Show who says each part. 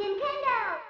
Speaker 1: Nintendo!